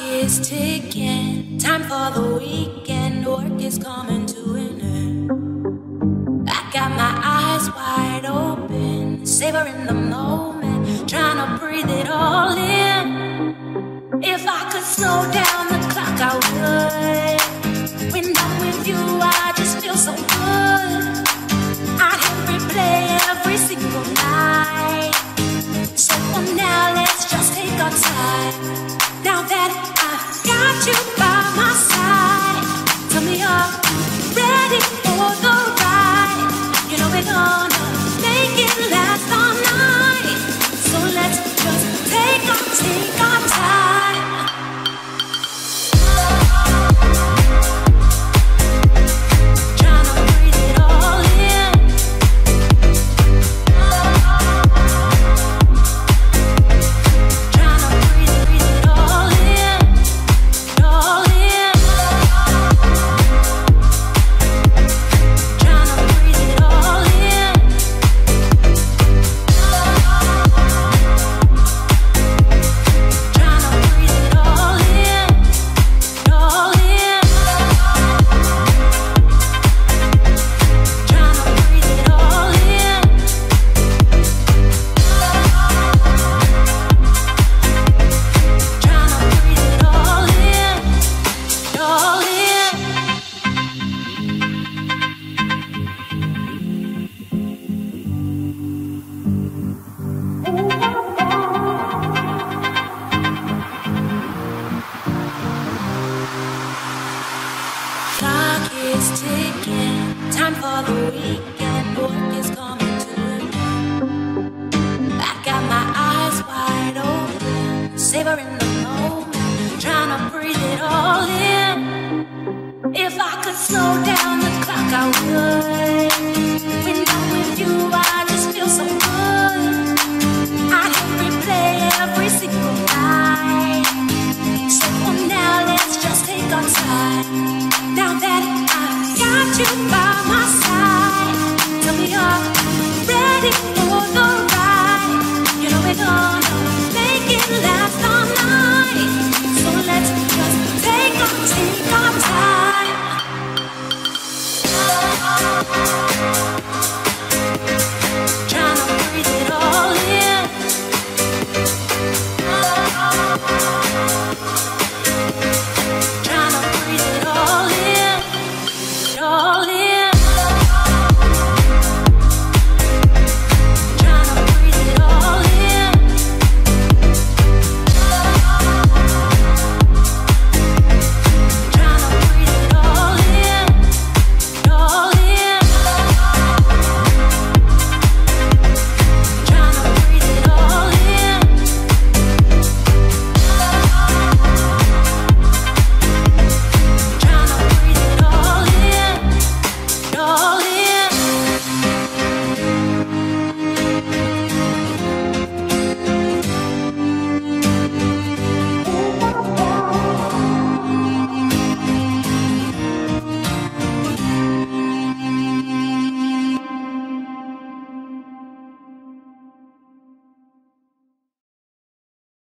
Is ticking, time for the weekend. Work is coming to an end. I got my eyes wide open, savoring the moment, trying to breathe it all in. If I could slow down you by It's ticking, time for the weekend. Work is coming to an I got my eyes wide open, savoring the moment, trying to breathe it all in. If I could slow down the clock, I would. When I'm with you, I just feel so good. I replay every single night. So now let's just take our time you by.